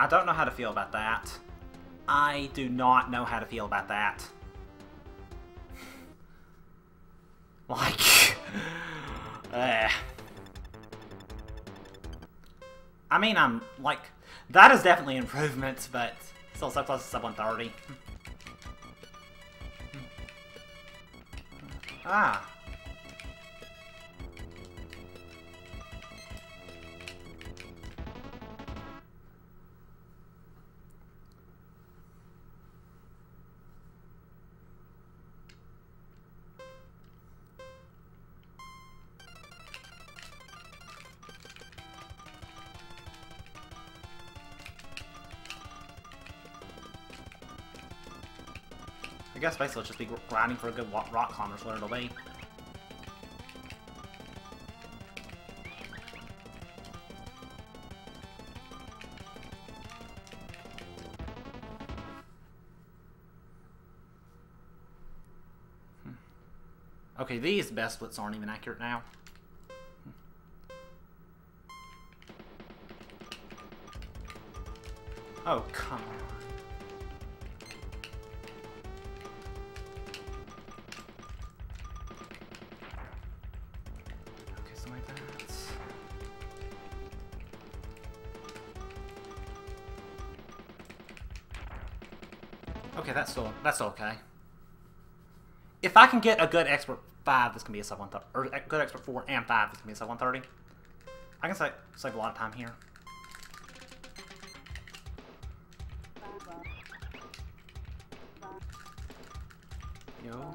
I don't know how to feel about that. I do not know how to feel about that. Like... uh, I mean, I'm, like... That is definitely improvement, but still so close to sub 130. ah. I guess basically just be grinding for a good rock climber is what it'll be. Hmm. Okay, these best splits aren't even accurate now. Oh, come on. Okay, that's still that's okay. If I can get a good expert five, this can be a sub one thirty, or a good expert four and five, this can be a sub one thirty. I can save save a lot of time here. Yo.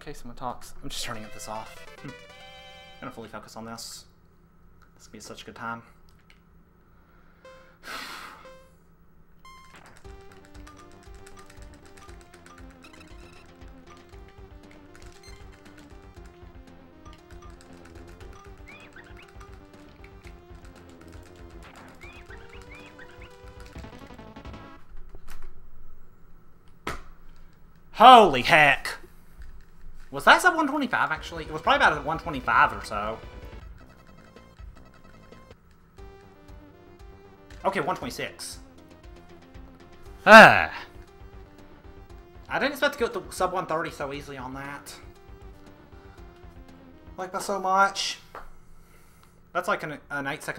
In case someone talks, I'm just turning this off. I'm gonna fully focus on this. This will be such a good time. Holy heck! Was that sub 125 actually? It was probably about 125 or so. Okay, 126. Ah. I didn't expect to go to sub 130 so easily on that. Like by so much. That's like an, an 8 second